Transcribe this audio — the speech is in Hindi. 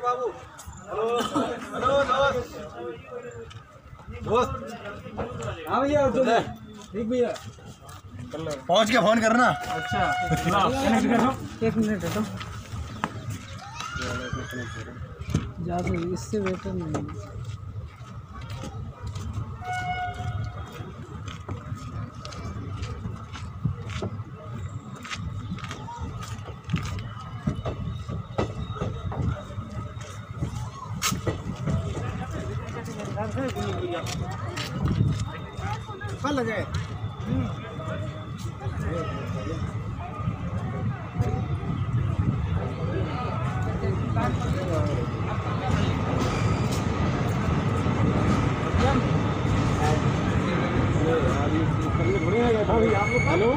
बाबू? हेलो हेलो दोस्त दोस्त। हाँ भैया ठीक भैया? पहुँच के फ़ोन करना। अच्छा कनेक्ट कर दो एक मिनट हटो ज़्यादा इससे बेटर नहीं कल लगे हेलो